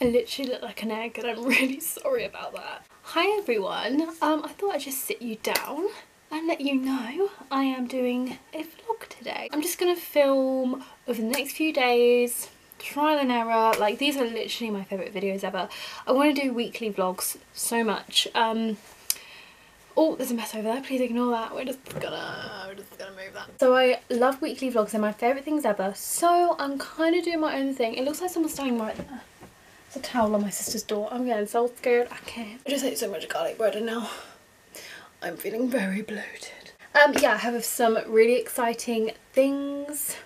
I literally look like an egg and I'm really sorry about that. Hi everyone, um, I thought I'd just sit you down and let you know I am doing a vlog today. I'm just going to film over the next few days, trial and error, like these are literally my favourite videos ever. I want to do weekly vlogs so much. Um, Oh, there's a mess over there. Please ignore that. We're just gonna, we're just gonna move that. So I love weekly vlogs. They're my favourite things ever. So I'm kind of doing my own thing. It looks like someone's standing right there. A towel on my sister's door. I'm getting so scared. I can't. I just ate so much garlic bread and now I'm feeling very bloated. Um, yeah, I have some really exciting things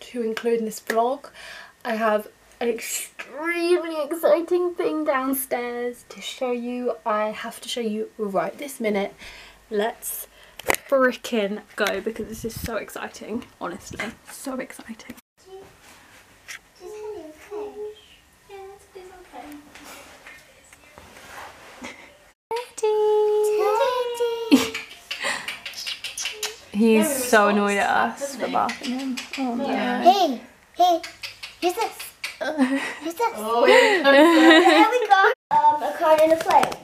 to include in this vlog. I have an extremely exciting thing downstairs to show you. I have to show you right this minute. Let's freaking go because this is so exciting, honestly. So exciting. He's so annoyed at us for bathing him. Oh no. Hey, hey, who's this? Who's this? Oh, there we go. Um, a card and a plate.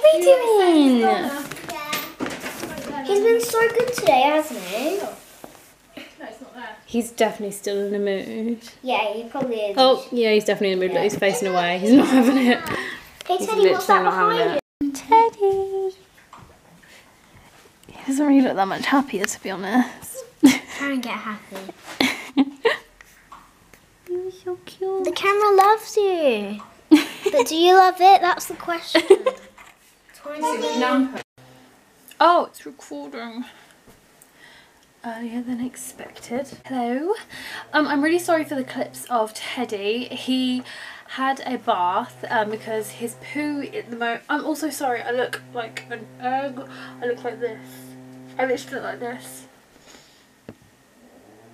What are you doing? He's been so good today, hasn't he? He's not there. He's definitely still in the mood. Yeah, he probably is. Oh, yeah, he's definitely in the mood, but he's facing away. He's not having it. hey, He's Teddy, what's that literally not having behind you? Teddy. He doesn't really look that much happier, to be honest. Try and get happy. You're so cute. The camera loves you. but do you love it? That's the question. Oh, it's recording. Earlier than expected. Hello. Um, I'm really sorry for the clips of Teddy. He had a bath um, because his poo at the moment. I'm also sorry. I look like an egg. I look like this. I literally look like this.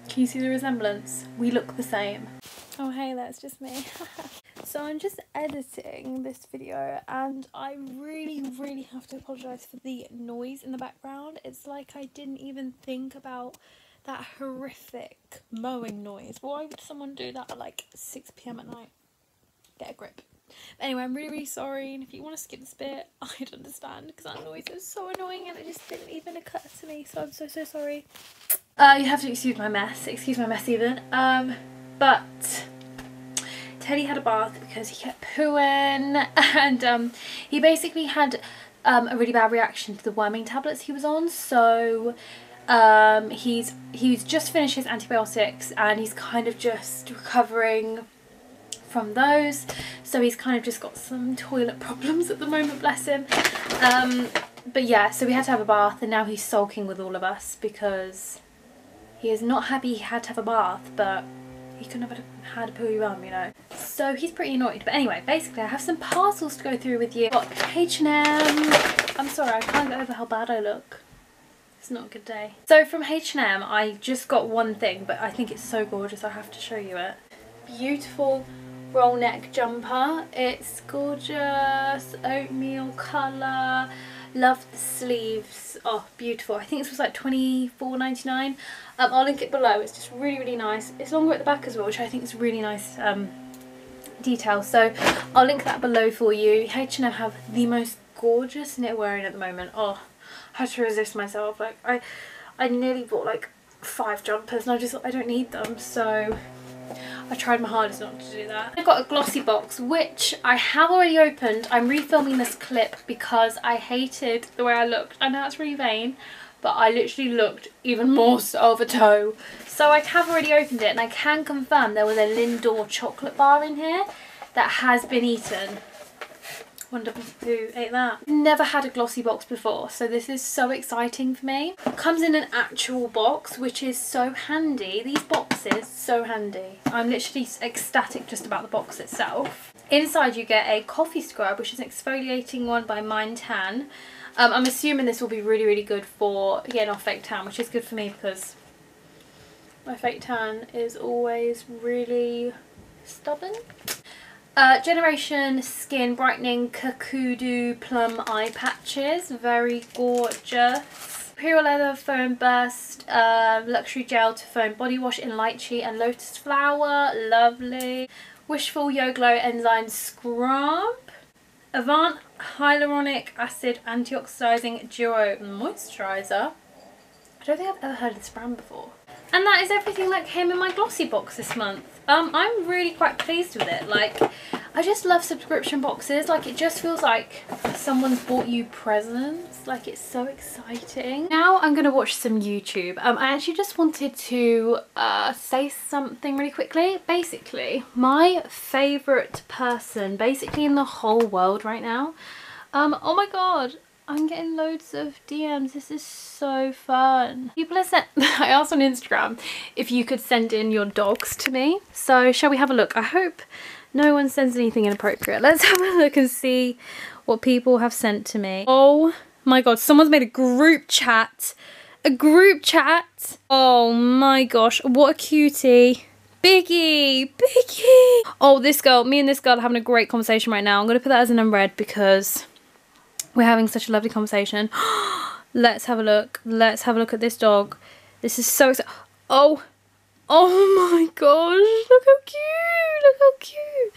Can you see the resemblance? We look the same. Oh hey, that's just me. so I'm just editing this video and I really, really have to apologise for the noise in the background. It's like I didn't even think about that horrific mowing noise. Why would someone do that at like 6pm at night? Get a grip. But anyway, I'm really, really sorry and if you want to skip this bit, I'd understand because that noise is so annoying and it just didn't even occur to me. So I'm so, so sorry. Uh, you have to excuse my mess, excuse my mess even. Um, but Teddy had a bath because he kept pooing and um, he basically had um, a really bad reaction to the worming tablets he was on. So um, he's he's just finished his antibiotics and he's kind of just recovering from those. So he's kind of just got some toilet problems at the moment, bless him. Um, but yeah, so we had to have a bath and now he's sulking with all of us because he is not happy he had to have a bath, but he couldn't have had a pooey bum, you know. So he's pretty annoyed. But anyway, basically I have some parcels to go through with you. Got H&M. I'm sorry, I can't get over how bad I look. It's not a good day. So from H&M, I just got one thing, but I think it's so gorgeous, I have to show you it. Beautiful roll neck jumper. It's gorgeous, oatmeal colour. Love the sleeves. Oh, beautiful. I think this was like twenty four ninety nine. Um, I'll link it below. It's just really, really nice. It's longer at the back as well, which I think is really nice um, detail. So I'll link that below for you. H&M have the most gorgeous knitwear in at the moment. Oh, I had to resist myself. Like I, I nearly bought like five jumpers and I just thought I don't need them. So I tried my hardest not to do that. I've got a glossy box which I have already opened. I'm refilming this clip because I hated the way I looked. I know that's really vain but I literally looked even more of a toe. So I have already opened it and I can confirm there was a Lindor chocolate bar in here that has been eaten. Wonder who ate that. Never had a glossy box before, so this is so exciting for me. Comes in an actual box, which is so handy. These boxes, so handy. I'm literally ecstatic just about the box itself. Inside you get a coffee scrub, which is an exfoliating one by MineTan. Um, I'm assuming this will be really, really good for getting off fake tan, which is good for me because my fake tan is always really stubborn. Uh, Generation Skin Brightening Kakadu Plum Eye Patches. Very gorgeous. Pure Leather Foam Burst uh, Luxury Gel to Foam Body Wash in Lychee and Lotus Flower. Lovely. Wishful Yo Glow Enzyme Scrub, Avant Hyaluronic Acid Antioxidizing Duo Moisturiser. I don't think I've ever heard of this brand before. And that is everything that came in my glossy box this month. Um, I'm really quite pleased with it. Like, I just love subscription boxes. Like, it just feels like someone's bought you presents. Like, it's so exciting. Now I'm going to watch some YouTube. Um, I actually just wanted to uh, say something really quickly. Basically, my favourite person, basically in the whole world right now, um, oh my god, I'm getting loads of DMs. This is so fun. People are sent, I asked on Instagram if you could send in your dogs to me. So shall we have a look? I hope no one sends anything inappropriate. Let's have a look and see what people have sent to me. Oh my god, someone's made a group chat. A group chat. Oh my gosh, what a cutie. Biggie, Biggie. Oh, this girl, me and this girl are having a great conversation right now. I'm to put that as an unread because we're having such a lovely conversation. Let's have a look. Let's have a look at this dog. This is so exciting. Oh, oh my gosh. Look how cute. Look how cute.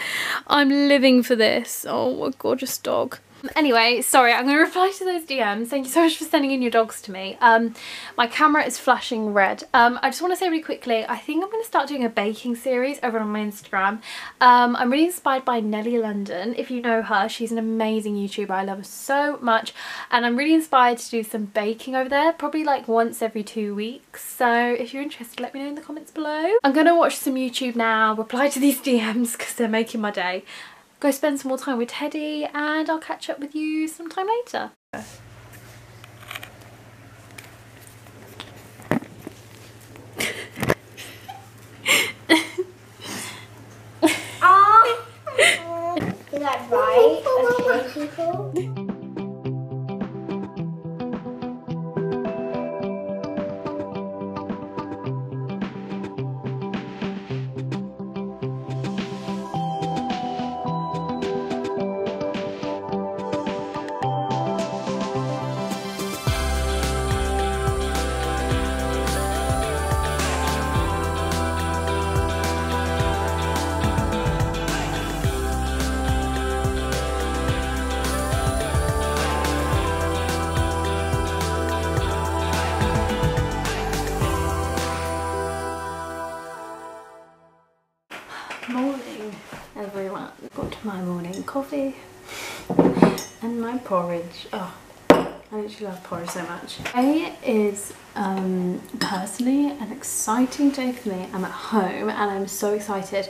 I'm living for this. Oh, what a gorgeous dog. Anyway, sorry, I'm going to reply to those DMs. Thank you so much for sending in your dogs to me. Um, my camera is flashing red. Um, I just want to say really quickly, I think I'm going to start doing a baking series over on my Instagram. Um, I'm really inspired by Nellie London. If you know her, she's an amazing YouTuber. I love her so much. And I'm really inspired to do some baking over there, probably like once every two weeks. So if you're interested, let me know in the comments below. I'm going to watch some YouTube now, reply to these DMs because they're making my day go spend some more time with Teddy and I'll catch up with you sometime later. Is that right? Okay, people? Porridge. Oh, I literally love porridge so much. Today is um, personally an exciting day for me. I'm at home and I'm so excited.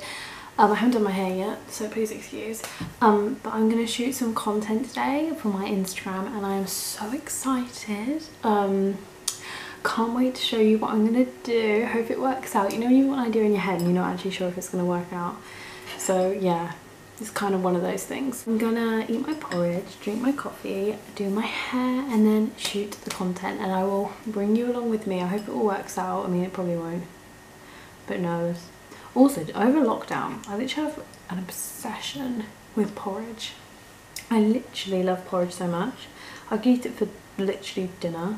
Um, I haven't done my hair yet, so please excuse. Um, but I'm going to shoot some content today for my Instagram and I am so excited. Um, can't wait to show you what I'm going to do. Hope it works out. You know when you have an idea in your head and you're not actually sure if it's going to work out. So yeah, it's kind of one of those things. I'm gonna eat my porridge, drink my coffee, do my hair and then shoot the content and I will bring you along with me. I hope it all works out. I mean it probably won't, but knows. Also over lockdown I literally have an obsession with porridge. I literally love porridge so much. I could eat it for literally dinner.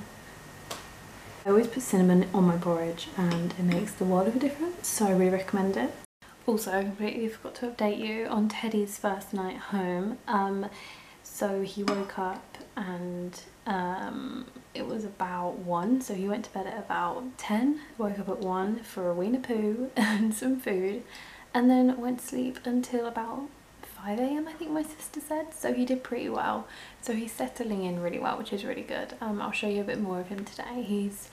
I always put cinnamon on my porridge and it makes the world of a difference so I really recommend it. Also, I completely forgot to update you on Teddy's first night home. Um, so he woke up and um, it was about 1, so he went to bed at about 10, woke up at 1 for a weena poo and some food, and then went to sleep until about 5am I think my sister said, so he did pretty well. So he's settling in really well, which is really good. Um, I'll show you a bit more of him today. He's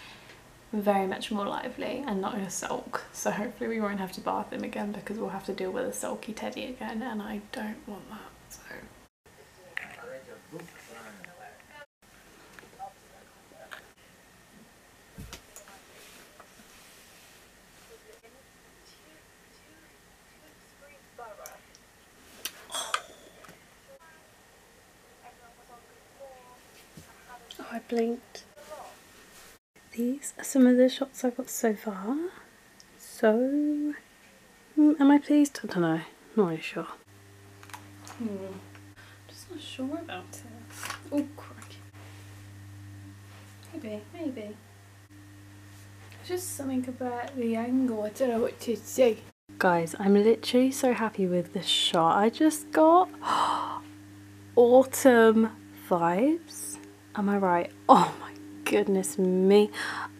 very much more lively and not a sulk. So hopefully we won't have to bath him again because we'll have to deal with a sulky teddy again and I don't want that so. Oh, I blinked these are some of the shots I've got so far. So, mm, am I pleased? I don't know. Not really sure. Hmm. I'm just not sure about it. Oh, crikey. Maybe, maybe. It's just something about the angle. I don't know what to say. Guys, I'm literally so happy with this shot. I just got autumn vibes. Am I right? Oh my goodness me.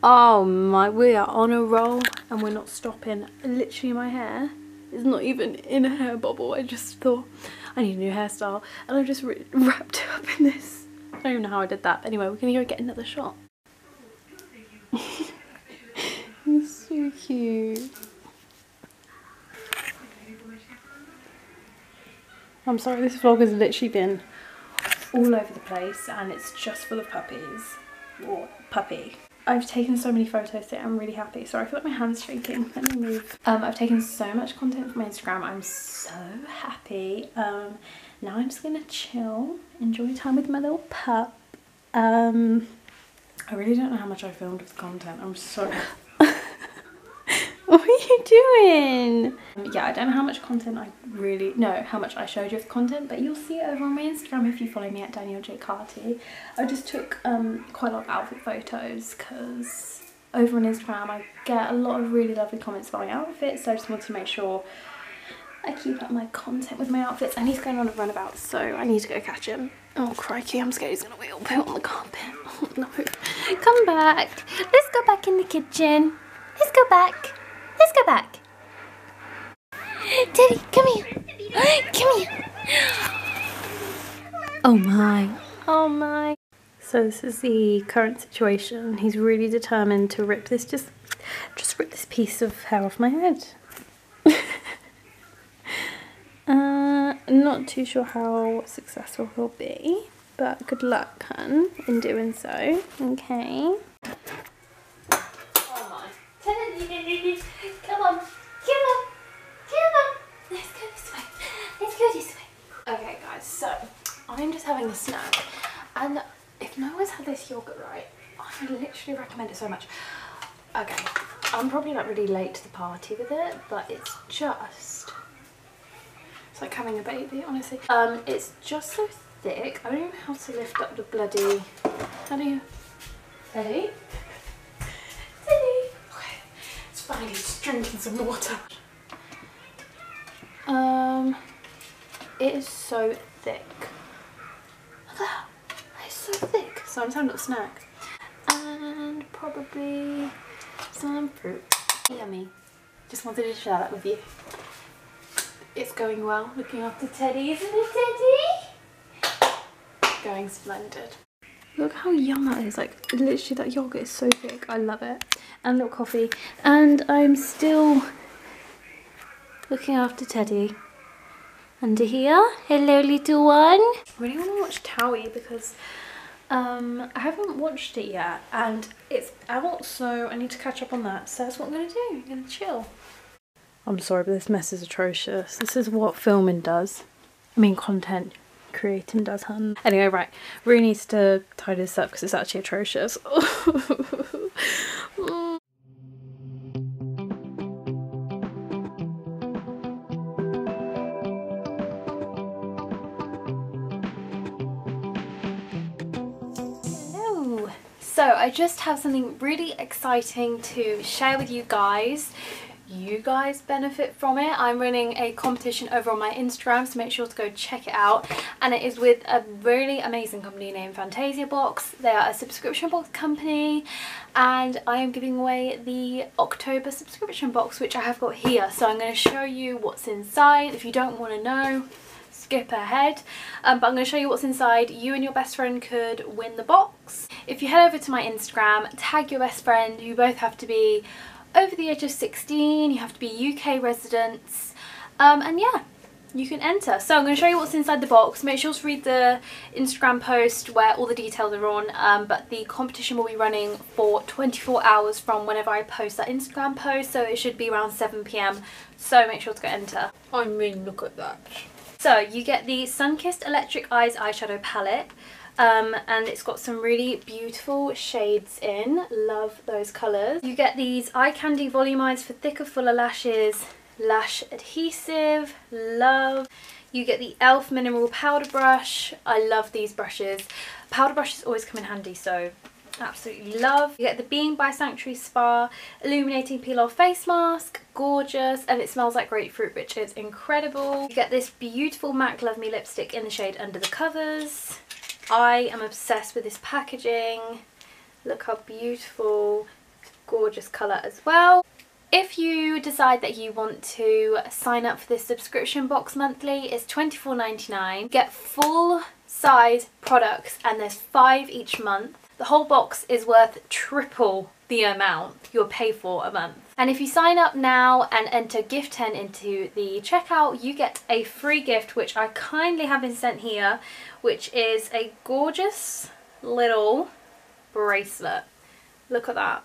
Oh my, we are on a roll and we're not stopping. Literally my hair is not even in a hair bubble. I just thought I need a new hairstyle and I just wrapped it up in this. I don't even know how I did that. Anyway, we're gonna go get another shot. He's so cute. I'm sorry, this vlog has literally been all over the place and it's just full of puppies. Puppy. I've taken so many photos today, I'm really happy. Sorry, I feel like my hand's shaking. Let me move. Um, I've taken so much content for my Instagram. I'm so happy. Um, now I'm just gonna chill, enjoy time with my little pup. Um, I really don't know how much I filmed with content. I'm sorry. what are you doing? Yeah, I don't know how much content I really, no, how much I showed you of content, but you'll see it over on my Instagram if you follow me at Danielle J. Carty. I just took um, quite a lot of outfit photos because over on Instagram I get a lot of really lovely comments about my outfits, so I just wanted to make sure I keep up my content with my outfits and he's going on a runabout so I need to go catch him. Oh crikey, I'm scared he's gonna wheel poo on the carpet. Oh no. Come back. Let's go back in the kitchen. Let's go back. Let's go back. Daddy, come here. Come here. Oh my. Oh my. So this is the current situation. He's really determined to rip this, just, just rip this piece of hair off my head. uh, not too sure how successful he'll be, but good luck, hun, in doing so. Okay. Come on. Come on. Come on. Let's go this way. Let's go this way. Okay, guys, so I'm just having a snack. And if no one's had this yogurt right, I would literally recommend it so much. Okay, I'm probably not really late to the party with it, but it's just... It's like having a baby, honestly. Um, It's just so thick. I don't even know how to lift up the bloody... How do you... Ready? Fine, he's drinking some water. Um, it is so thick. Look at that. It's so thick. So I'm just having a little snack. And probably some fruit. Yummy. Just wanted to share that with you. It's going well, looking after Teddy, isn't it Teddy? Going splendid. Look how yum that is. Like, literally that yogurt is so thick. I love it. And a little coffee. And I'm still looking after Teddy. Under here. Hello, little one. I really want to watch Towie because um, I haven't watched it yet. And it's out, so I need to catch up on that. So that's what I'm going to do. I'm going to chill. I'm sorry, but this mess is atrocious. This is what filming does. I mean, content creating does hun. Anyway, right, really needs to tidy this up because it's actually atrocious. Hello. So I just have something really exciting to share with you guys you guys benefit from it. I'm running a competition over on my Instagram so make sure to go check it out and it is with a really amazing company named Fantasia Box. They are a subscription box company and I am giving away the October subscription box which I have got here so I'm going to show you what's inside. If you don't want to know skip ahead um, but I'm going to show you what's inside. You and your best friend could win the box. If you head over to my Instagram, tag your best friend, you both have to be over the age of 16, you have to be UK residents, um, and yeah, you can enter. So I'm going to show you what's inside the box. Make sure to read the Instagram post where all the details are on, um, but the competition will be running for 24 hours from whenever I post that Instagram post, so it should be around 7pm, so make sure to go enter. I mean, look at that. So you get the Sunkissed Electric Eyes eyeshadow palette um, and it's got some really beautiful shades in. Love those colours. You get these Eye Candy Volumized for thicker, fuller lashes, lash adhesive, love. You get the e.l.f. Mineral Powder Brush. I love these brushes. Powder brushes always come in handy, so absolutely love. You get the Being by Sanctuary Spa Illuminating Peel Off Face Mask, gorgeous, and it smells like grapefruit, which is incredible. You get this beautiful MAC Love Me lipstick in the shade Under the Covers. I am obsessed with this packaging. Look how beautiful, gorgeous colour as well. If you decide that you want to sign up for this subscription box monthly, it's $24.99. Get full size products and there's five each month. The whole box is worth triple the amount you'll pay for a month. And if you sign up now and enter gift 10 into the checkout, you get a free gift, which I kindly have been sent here, which is a gorgeous little bracelet. Look at that.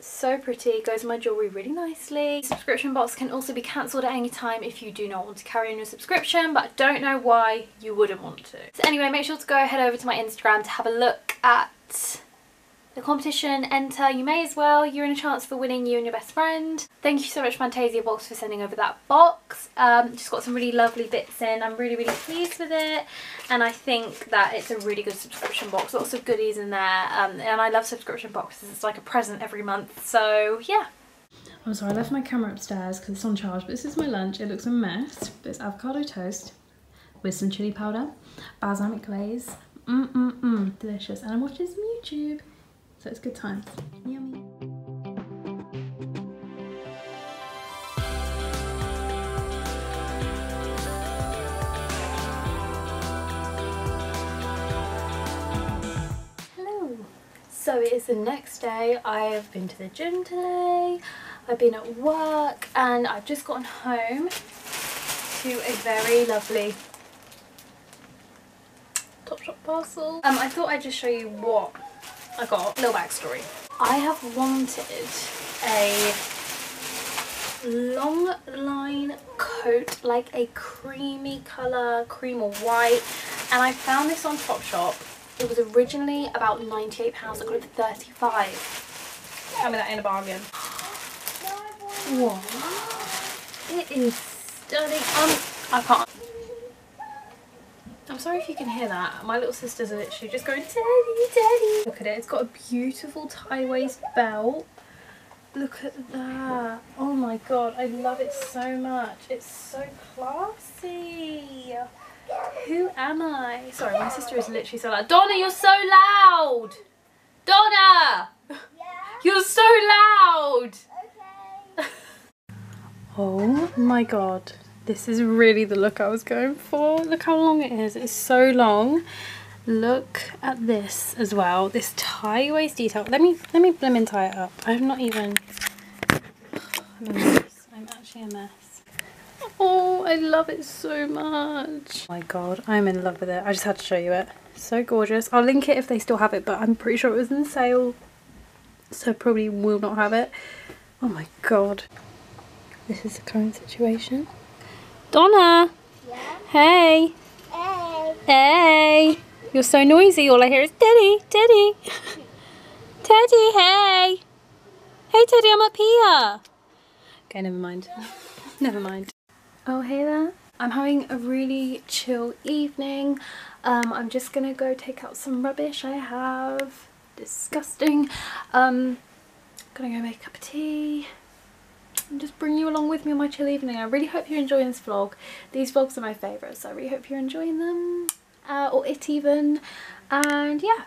So pretty. Goes my jewellery really nicely. Subscription box can also be cancelled at any time if you do not want to carry on your subscription but I don't know why you wouldn't want to. So anyway make sure to go head over to my instagram to have a look at the competition, enter, you may as well. You're in a chance for winning you and your best friend. Thank you so much Fantasia Box for sending over that box. Um, just got some really lovely bits in. I'm really, really pleased with it. And I think that it's a really good subscription box. Lots of goodies in there. Um, and I love subscription boxes. It's like a present every month. So yeah. I'm sorry, I left my camera upstairs because it's on charge, but this is my lunch. It looks a mess, but it's avocado toast with some chili powder, balsamic glaze. Mmm-mmm-mmm, delicious. And I'm watching some YouTube. So it's good times. Yummy. Hello. So it is the next day. I have been to the gym today. I've been at work and I've just gotten home to a very lovely Topshop parcel. Um, I thought I'd just show you what I got little backstory. I have wanted a long line coat, like a creamy colour, cream or white, and I found this on Topshop. It was originally about £98, I got it for 35 Tell me that in a bargain. What? It is stunning. Um, I can't. I'm sorry if you can hear that. My little sisters are literally just going, Teddy, Teddy. Look at it. It's got a beautiful tie waist belt. Look at that. Oh my god, I love it so much. It's so classy. Who am I? Sorry, my sister is literally so loud. Donna, you're so loud. Donna! Yeah? You're so loud. Okay. oh my god. This is really the look I was going for. Look how long it is. It's so long. Look at this as well. This tie waist detail. Let me let me me tie it up. I'm not even. I'm a mess. I'm actually a mess. Oh, I love it so much. Oh my god, I'm in love with it. I just had to show you it. So gorgeous. I'll link it if they still have it, but I'm pretty sure it was in sale. So probably will not have it. Oh my god. This is the current situation. Donna. Yeah? Hey. Hey. Hey. You're so noisy. All I hear is Teddy, Teddy. Teddy, hey. Hey, Teddy, I'm up here. Okay, never mind. never mind. Oh, hey there. I'm having a really chill evening. Um, I'm just gonna go take out some rubbish I have. Disgusting. Um, gonna go make a cup of tea bring you along with me on my chill evening. I really hope you're enjoying this vlog. These vlogs are my favourites, so I really hope you're enjoying them. Uh, or it even. And yeah.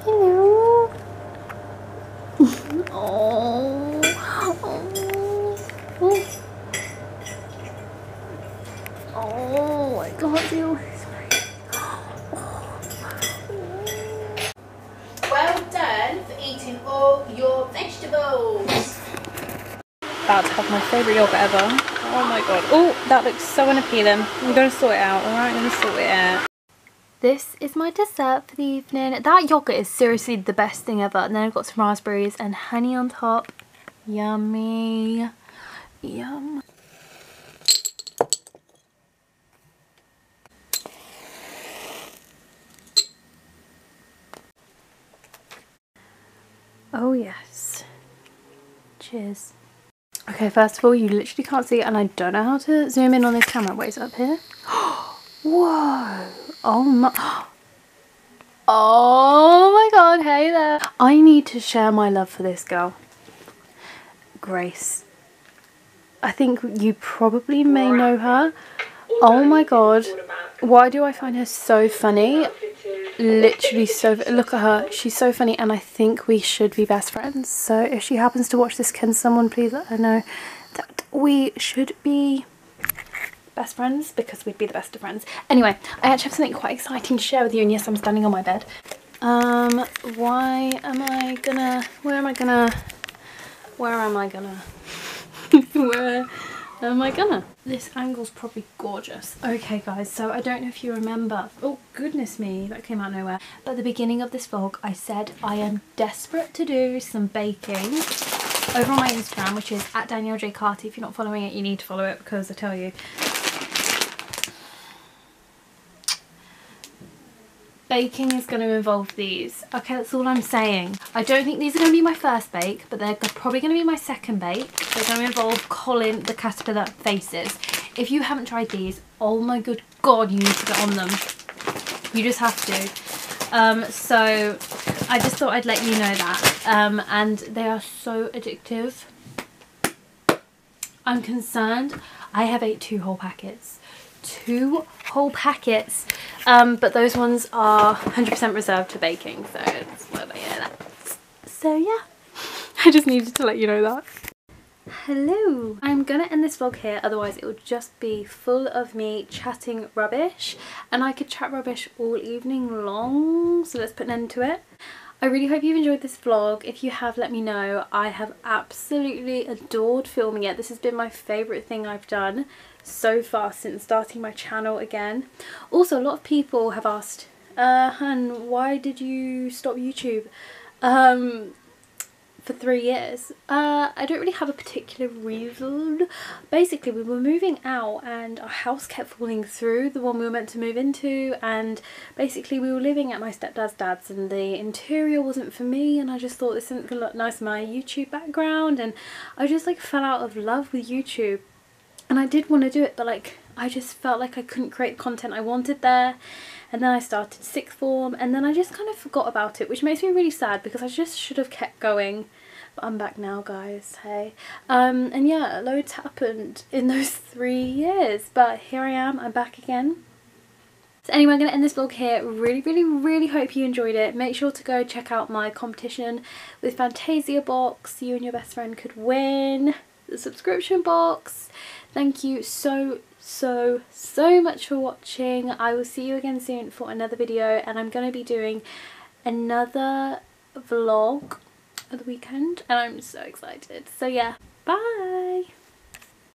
Hello. oh. Oh. Oh, I can't deal with Well done for eating all your vegetables about to have my favourite yogurt ever. Oh my god. Oh, that looks so unappealing. I'm going to sort it out, alright? I'm going to sort it out. This is my dessert for the evening. That yogurt is seriously the best thing ever. And then I've got some raspberries and honey on top. Yummy. Yum. Oh yes. Cheers. Okay, first of all, you literally can't see and I don't know how to zoom in on this camera. Wait, is up here? Whoa! Oh my... Oh my god, hey there. I need to share my love for this girl. Grace. I think you probably may know her. Oh my god. Why do I find her so funny? Literally so... Look at her. She's so funny and I think we should be best friends. So if she happens to watch this, can someone please let her know that we should be best friends because we'd be the best of friends. Anyway, I actually have something quite exciting to share with you and yes, I'm standing on my bed. Um, why am I gonna... Where am I gonna... Where am I gonna... where am I gonna? This angle's probably gorgeous. Okay guys, so I don't know if you remember. Oh goodness me, that came out nowhere. But at the beginning of this vlog, I said I am desperate to do some baking over on my Instagram, which is at Danielle J. Carty. If you're not following it, you need to follow it because I tell you, baking is going to involve these. Okay, that's all I'm saying. I don't think these are going to be my first bake, but they're probably going to be my second bake. They're going to involve Colin the Caterpillar faces. If you haven't tried these, oh my good god, you need to get on them. You just have to. Um, so I just thought I'd let you know that. Um, and they are so addictive. I'm concerned. I have ate two whole packets. Two whole packets um, but those ones are 100% reserved for baking, so it's whatever, yeah, that. So yeah, I just needed to let you know that. Hello! I'm gonna end this vlog here, otherwise it will just be full of me chatting rubbish. And I could chat rubbish all evening long, so let's put an end to it. I really hope you've enjoyed this vlog. If you have, let me know. I have absolutely adored filming it. This has been my favourite thing I've done so far since starting my channel again. Also, a lot of people have asked, uh, Han, why did you stop YouTube? Um, for three years. Uh, I don't really have a particular reason. Basically, we were moving out and our house kept falling through, the one we were meant to move into, and basically we were living at my stepdad's dad's and the interior wasn't for me and I just thought this isn't going to look nice in my YouTube background and I just like fell out of love with YouTube. And I did want to do it, but like I just felt like I couldn't create the content I wanted there and then I started sixth form and then I just kind of forgot about it which makes me really sad because I just should have kept going but I'm back now guys hey um and yeah loads happened in those three years but here I am I'm back again so anyway, I'm going to end this vlog here. Really, really, really hope you enjoyed it. Make sure to go check out my competition with Fantasia box. You and your best friend could win the subscription box. Thank you so, so, so much for watching. I will see you again soon for another video and I'm going to be doing another vlog of the weekend and I'm so excited. So yeah, bye!